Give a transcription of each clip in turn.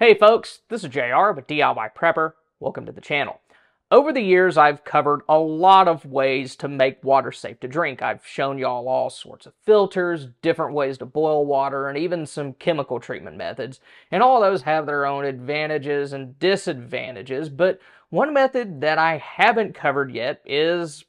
Hey folks, this is JR with DIY Prepper. Welcome to the channel. Over the years, I've covered a lot of ways to make water safe to drink. I've shown y'all all sorts of filters, different ways to boil water, and even some chemical treatment methods. And all those have their own advantages and disadvantages, but one method that I haven't covered yet is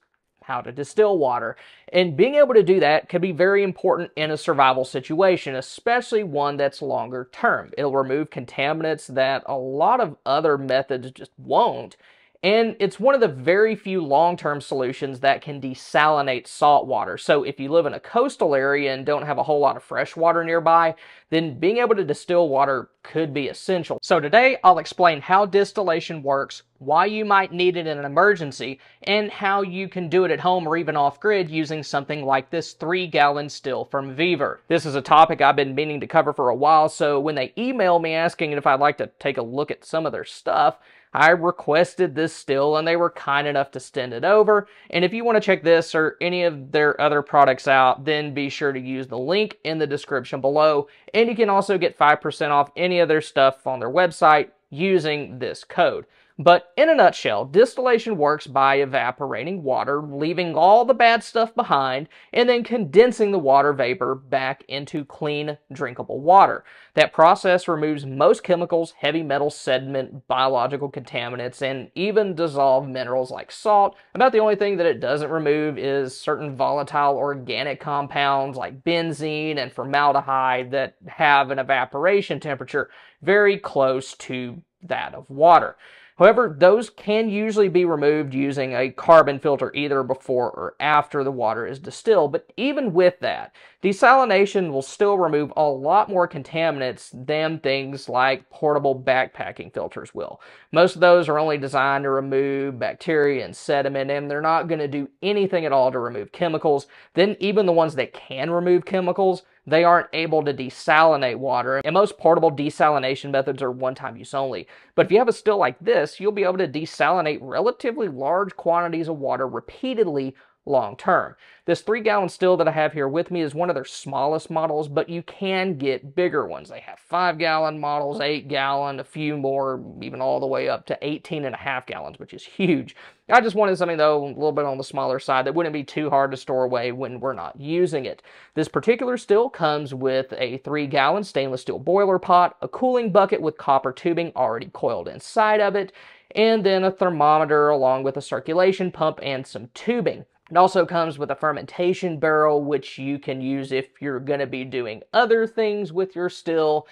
how to distill water. And being able to do that can be very important in a survival situation, especially one that's longer term. It'll remove contaminants that a lot of other methods just won't. And it's one of the very few long-term solutions that can desalinate salt water. So if you live in a coastal area and don't have a whole lot of fresh water nearby, then being able to distill water could be essential. So today I'll explain how distillation works, why you might need it in an emergency, and how you can do it at home or even off-grid using something like this 3-gallon still from Vevor. This is a topic I've been meaning to cover for a while, so when they email me asking if I'd like to take a look at some of their stuff, I requested this still and they were kind enough to send it over. And if you want to check this or any of their other products out, then be sure to use the link in the description below. And you can also get 5% off any of their stuff on their website using this code. But in a nutshell, distillation works by evaporating water, leaving all the bad stuff behind, and then condensing the water vapor back into clean, drinkable water. That process removes most chemicals, heavy metal sediment, biological contaminants, and even dissolved minerals like salt. About the only thing that it doesn't remove is certain volatile organic compounds like benzene and formaldehyde that have an evaporation temperature very close to that of water. However, those can usually be removed using a carbon filter either before or after the water is distilled, but even with that, desalination will still remove a lot more contaminants than things like portable backpacking filters will. Most of those are only designed to remove bacteria and sediment, and they're not going to do anything at all to remove chemicals. Then even the ones that can remove chemicals, they aren't able to desalinate water. And most portable desalination methods are one-time use only. But if you have a still like this, you'll be able to desalinate relatively large quantities of water repeatedly long term. This three gallon still that I have here with me is one of their smallest models, but you can get bigger ones. They have five gallon models, eight gallon, a few more, even all the way up to 18 and a half gallons, which is huge. I just wanted something though, a little bit on the smaller side that wouldn't be too hard to store away when we're not using it. This particular still comes with a three gallon stainless steel boiler pot, a cooling bucket with copper tubing already coiled inside of it, and then a thermometer along with a circulation pump and some tubing. It also comes with a fermentation barrel, which you can use if you're going to be doing other things with your still.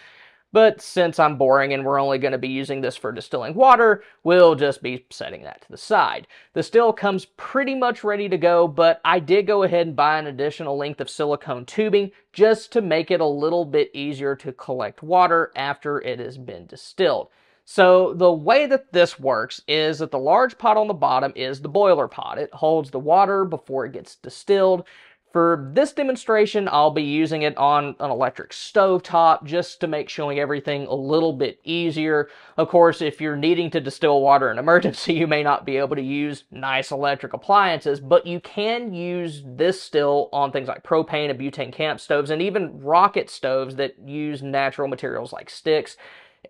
But since I'm boring and we're only going to be using this for distilling water, we'll just be setting that to the side. The still comes pretty much ready to go, but I did go ahead and buy an additional length of silicone tubing just to make it a little bit easier to collect water after it has been distilled. So the way that this works is that the large pot on the bottom is the boiler pot. It holds the water before it gets distilled. For this demonstration, I'll be using it on an electric stove top just to make showing everything a little bit easier. Of course, if you're needing to distill water in emergency, you may not be able to use nice electric appliances, but you can use this still on things like propane and butane camp stoves and even rocket stoves that use natural materials like sticks.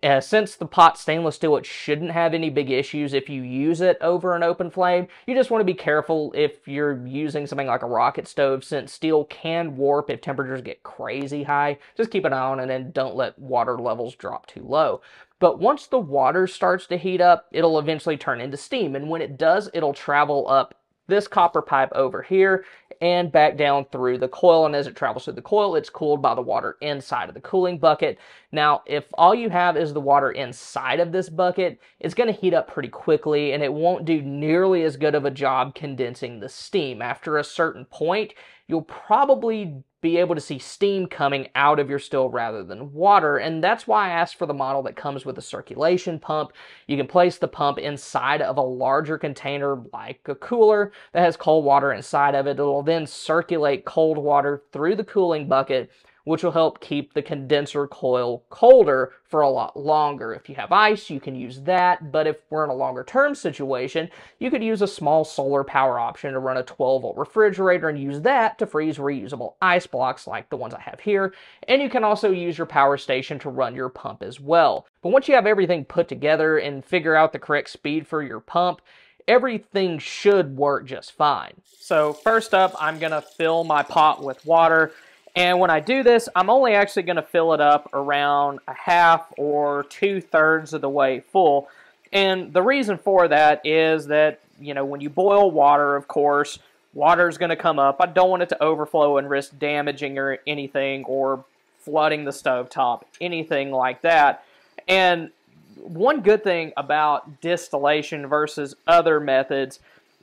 Uh, since the pot stainless steel, it shouldn't have any big issues if you use it over an open flame. You just want to be careful if you're using something like a rocket stove, since steel can warp if temperatures get crazy high. Just keep an eye on it and don't let water levels drop too low. But once the water starts to heat up, it'll eventually turn into steam. And when it does, it'll travel up this copper pipe over here and back down through the coil. And as it travels through the coil, it's cooled by the water inside of the cooling bucket. Now, if all you have is the water inside of this bucket, it's going to heat up pretty quickly and it won't do nearly as good of a job condensing the steam. After a certain point, you'll probably be able to see steam coming out of your still rather than water. And that's why I asked for the model that comes with a circulation pump. You can place the pump inside of a larger container like a cooler that has cold water inside of it. It'll then circulate cold water through the cooling bucket which will help keep the condenser coil colder for a lot longer. If you have ice, you can use that, but if we're in a longer term situation, you could use a small solar power option to run a 12 volt refrigerator and use that to freeze reusable ice blocks like the ones I have here. And you can also use your power station to run your pump as well. But once you have everything put together and figure out the correct speed for your pump, everything should work just fine. So first up, I'm gonna fill my pot with water. And when I do this, I'm only actually going to fill it up around a half or two thirds of the way full. And the reason for that is that, you know, when you boil water, of course, water is going to come up. I don't want it to overflow and risk damaging or anything or flooding the stove top, anything like that. And one good thing about distillation versus other methods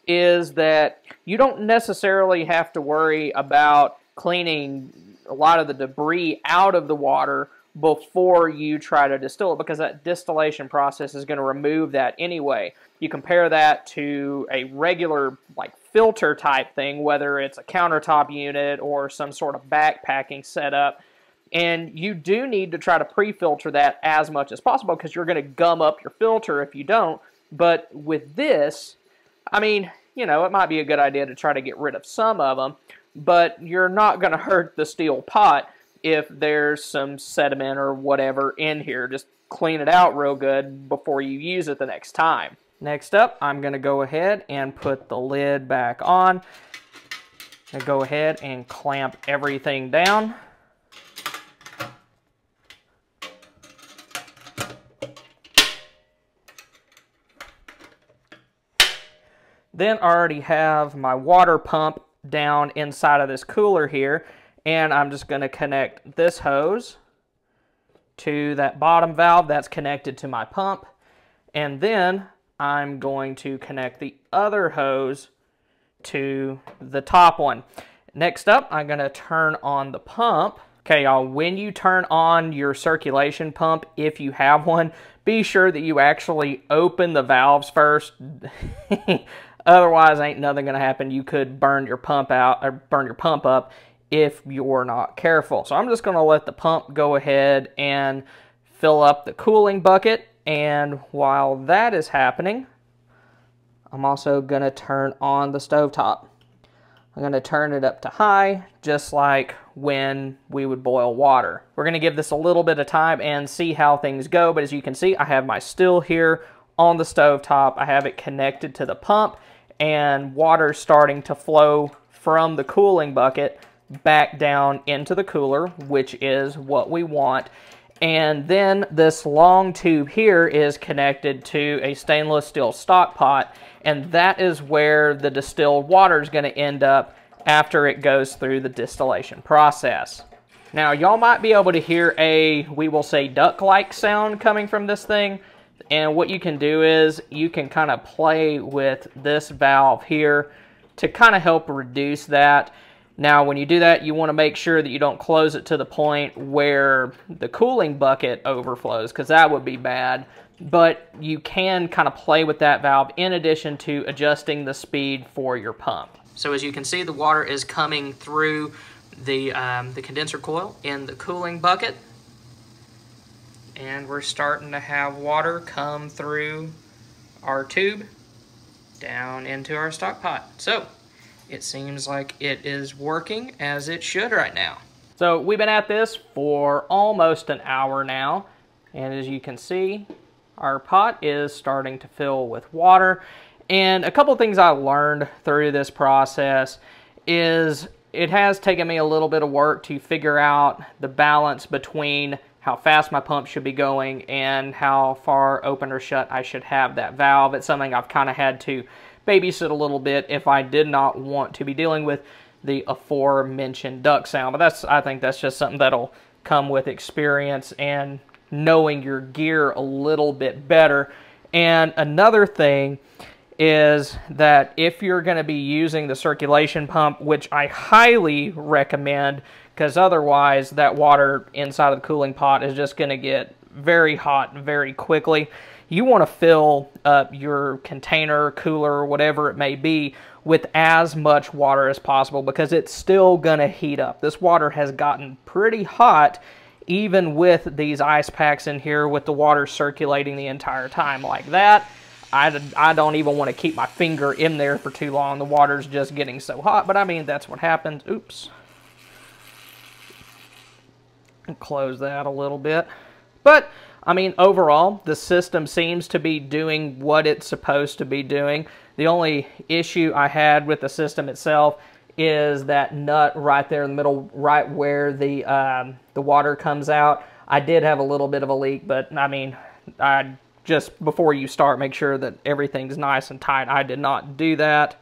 is that you don't necessarily have to worry about cleaning a lot of the debris out of the water before you try to distill it because that distillation process is going to remove that anyway. You compare that to a regular like filter type thing, whether it's a countertop unit or some sort of backpacking setup, and you do need to try to pre-filter that as much as possible because you're going to gum up your filter if you don't. But with this, I mean, you know, it might be a good idea to try to get rid of some of them, but you're not going to hurt the steel pot if there's some sediment or whatever in here. Just clean it out real good before you use it the next time. Next up, I'm going to go ahead and put the lid back on. And go ahead and clamp everything down. Then I already have my water pump down inside of this cooler here and I'm just going to connect this hose to that bottom valve that's connected to my pump and then I'm going to connect the other hose to the top one. Next up, I'm going to turn on the pump. Okay, y'all, when you turn on your circulation pump, if you have one, be sure that you actually open the valves first. Otherwise, ain't nothing going to happen. You could burn your pump out or burn your pump up if you're not careful. So I'm just going to let the pump go ahead and fill up the cooling bucket. And while that is happening, I'm also going to turn on the stovetop. I'm going to turn it up to high, just like when we would boil water. We're going to give this a little bit of time and see how things go. But as you can see, I have my still here on the stovetop. I have it connected to the pump and water starting to flow from the cooling bucket back down into the cooler, which is what we want. And then this long tube here is connected to a stainless steel stock pot, and that is where the distilled water is going to end up after it goes through the distillation process. Now, y'all might be able to hear a, we will say, duck-like sound coming from this thing. And what you can do is you can kind of play with this valve here to kind of help reduce that. Now, when you do that, you want to make sure that you don't close it to the point where the cooling bucket overflows, because that would be bad. But you can kind of play with that valve in addition to adjusting the speed for your pump. So as you can see, the water is coming through the, um, the condenser coil in the cooling bucket and we're starting to have water come through our tube down into our stock pot. So it seems like it is working as it should right now. So we've been at this for almost an hour now and as you can see our pot is starting to fill with water and a couple things I learned through this process is it has taken me a little bit of work to figure out the balance between how fast my pump should be going and how far open or shut I should have that valve. It's something I've kind of had to babysit a little bit if I did not want to be dealing with the aforementioned duck sound. But that's I think that's just something that'll come with experience and knowing your gear a little bit better. And another thing is that if you're going to be using the circulation pump, which I highly recommend, because otherwise that water inside of the cooling pot is just going to get very hot very quickly. You want to fill up your container, cooler, whatever it may be, with as much water as possible because it's still going to heat up. This water has gotten pretty hot even with these ice packs in here with the water circulating the entire time like that. I, I don't even want to keep my finger in there for too long. The water's just getting so hot, but I mean, that's what happens. Oops. Close that a little bit. But, I mean, overall, the system seems to be doing what it's supposed to be doing. The only issue I had with the system itself is that nut right there in the middle, right where the um, the water comes out. I did have a little bit of a leak, but I mean, I just before you start, make sure that everything's nice and tight. I did not do that,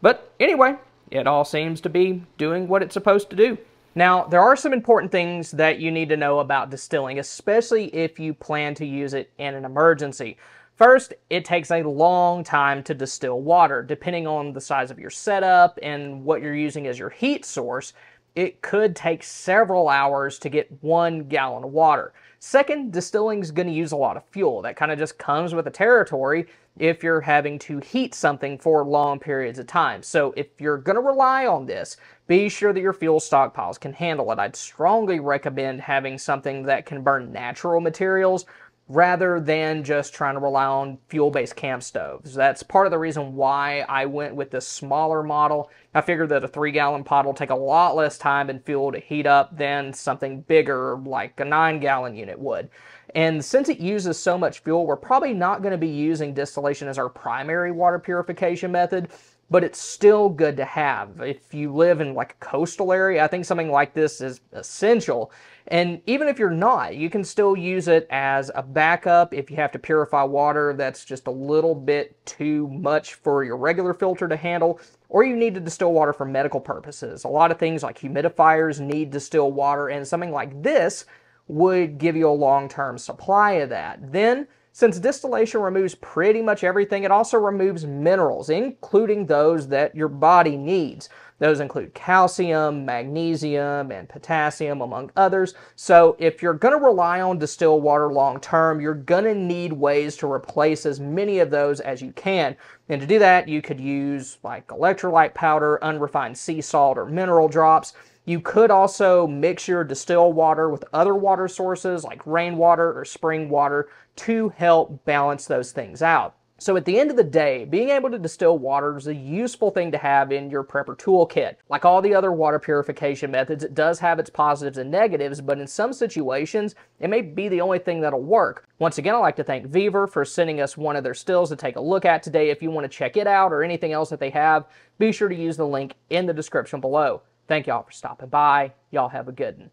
but anyway, it all seems to be doing what it's supposed to do. Now, there are some important things that you need to know about distilling, especially if you plan to use it in an emergency. First, it takes a long time to distill water. Depending on the size of your setup and what you're using as your heat source, it could take several hours to get one gallon of water. Second, distilling is going to use a lot of fuel. That kind of just comes with the territory if you're having to heat something for long periods of time. So if you're going to rely on this, be sure that your fuel stockpiles can handle it. I'd strongly recommend having something that can burn natural materials rather than just trying to rely on fuel-based camp stoves. That's part of the reason why I went with the smaller model. I figured that a three-gallon pot will take a lot less time and fuel to heat up than something bigger like a nine-gallon unit would. And since it uses so much fuel, we're probably not going to be using distillation as our primary water purification method, but it's still good to have. If you live in like a coastal area, I think something like this is essential. And even if you're not, you can still use it as a backup if you have to purify water that's just a little bit too much for your regular filter to handle, or you need to distill water for medical purposes. A lot of things like humidifiers need distilled water, and something like this would give you a long-term supply of that. Then since distillation removes pretty much everything, it also removes minerals, including those that your body needs. Those include calcium, magnesium, and potassium, among others. So if you're going to rely on distilled water long term, you're going to need ways to replace as many of those as you can. And to do that, you could use like electrolyte powder, unrefined sea salt, or mineral drops. You could also mix your distilled water with other water sources like rainwater or spring water to help balance those things out. So at the end of the day, being able to distill water is a useful thing to have in your prepper toolkit. Like all the other water purification methods, it does have its positives and negatives, but in some situations, it may be the only thing that'll work. Once again, I'd like to thank Vevor for sending us one of their stills to take a look at today. If you want to check it out or anything else that they have, be sure to use the link in the description below. Thank y'all for stopping by. Y'all have a good one.